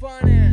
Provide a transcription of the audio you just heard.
funny.